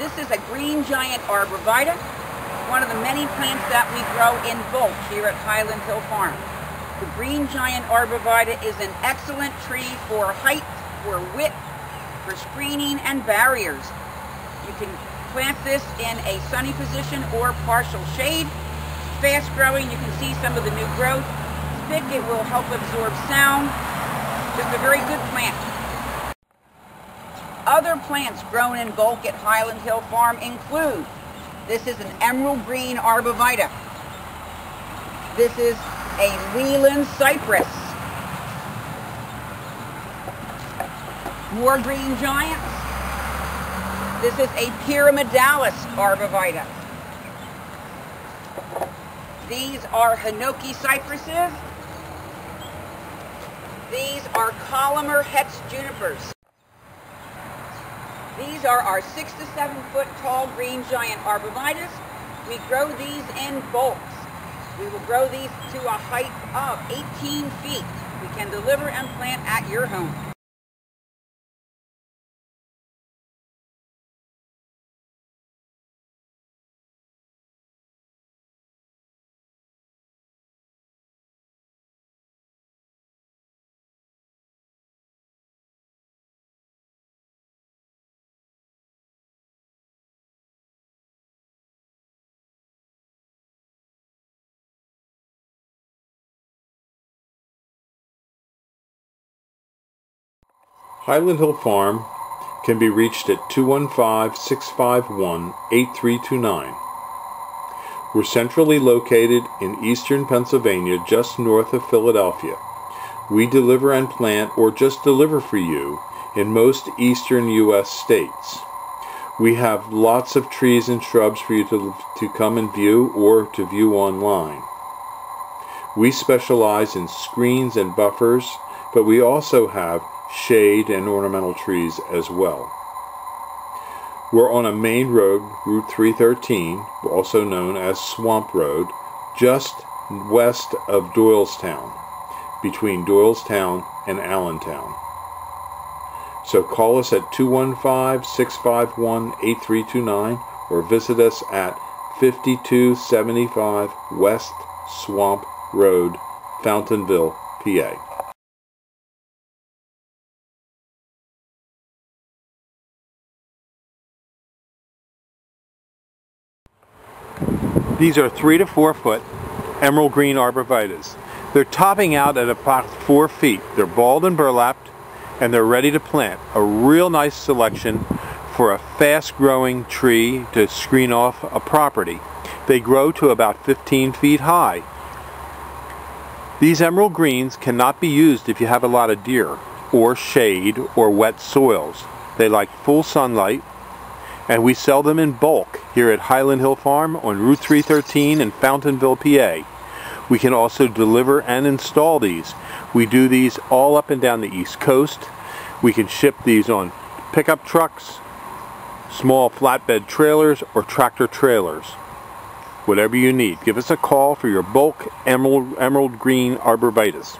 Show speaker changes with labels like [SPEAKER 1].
[SPEAKER 1] This is a green giant arborvitae, one of the many plants that we grow in bulk here at Highland Hill Farm. The green giant arborvitae is an excellent tree for height, for width, for screening and barriers. You can plant this in a sunny position or partial shade. Fast growing, you can see some of the new growth. Thick, it will help absorb sound. Just a very good plant. Other plants grown in bulk at Highland Hill Farm include, this is an emerald green arborvitae. This is a Leyland cypress. More green giants. This is a pyramidalis arborvitae. These are Hinoki cypresses. These are Collamer hex junipers. These are our six to seven foot tall green giant arborvitaes. We grow these in bulks. We will grow these to a height of 18 feet. We can deliver and plant at your home.
[SPEAKER 2] Highland Hill Farm can be reached at 215-651-8329. We're centrally located in eastern Pennsylvania, just north of Philadelphia. We deliver and plant or just deliver for you in most eastern U.S. states. We have lots of trees and shrubs for you to, to come and view or to view online. We specialize in screens and buffers, but we also have shade, and ornamental trees as well. We're on a main road, Route 313, also known as Swamp Road, just west of Doylestown, between Doylestown and Allentown. So call us at 215-651-8329 or visit us at 5275 West Swamp Road, Fountainville, PA. These are three to four foot emerald green arborvitaes. They're topping out at about four feet. They're balled and burlapped and they're ready to plant. A real nice selection for a fast growing tree to screen off a property. They grow to about 15 feet high. These emerald greens cannot be used if you have a lot of deer or shade or wet soils. They like full sunlight and we sell them in bulk here at Highland Hill Farm on Route 313 in Fountainville, PA. We can also deliver and install these. We do these all up and down the East Coast. We can ship these on pickup trucks, small flatbed trailers, or tractor trailers. Whatever you need, give us a call for your bulk emerald, emerald green arborvitaes.